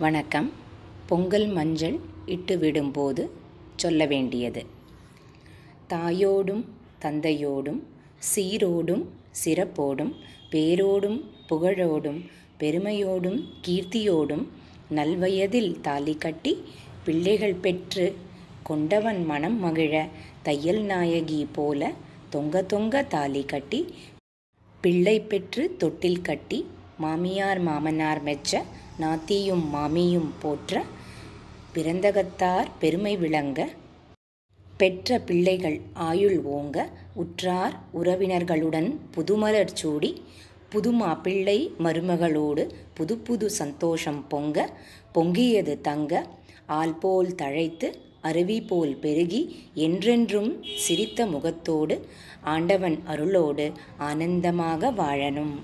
வணக்கம். பொங்கல் மஞ்சள் இட்டு விடும்போது சொல்ல வேண்டியது. தாயோடும் தந்தையோடும் சீரோடும் சிறப்போடும் பேரோடும் புகழோடும் பெருமையோடும் கீர்த்தியோடும் நல்வயதில் தாலி கட்டி பிள்ளைகள் பெற்று கொண்டவன் மனம் மகிழ தையல் நாயகி போல தொங்க தொங்க தாலி கட்டி பிள்ளை பெற்று தொட்டில் கட்டி மாமியார் மாமனார் மெச்ச நாத்தியும் மாமியும் போற்ற பிறந்தகத்தார் பெருமை விளங்க பெற்ற பிள்ளைகள் ஆயுள் ஓங்க உற்றார் உறவினர்களுடன் புதுமலர் சூடி புதுமா பிள்ளை மருமகளோடு புது புது சந்தோஷம் பொங்க பொங்கியது தங்க ஆல் போல் தழைத்து அருவி போல் பெருகி என்றென்றும் சிரித்த முகத்தோடு ஆண்டவன் அருளோடு ஆனந்தமாக வாழணும்.